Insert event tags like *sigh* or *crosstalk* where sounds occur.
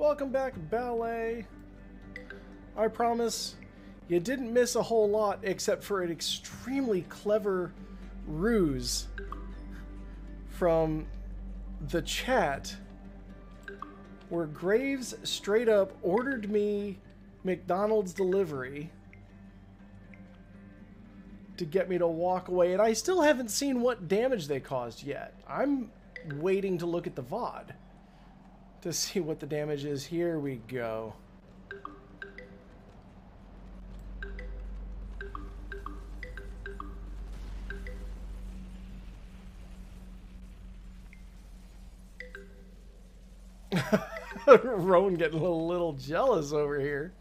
Welcome back, Ballet. I promise you didn't miss a whole lot except for an extremely clever ruse from the chat where Graves straight up ordered me McDonald's delivery to get me to walk away, and I still haven't seen what damage they caused yet. I'm waiting to look at the VOD to see what the damage is. Here we go. *laughs* Rowan getting a little jealous over here.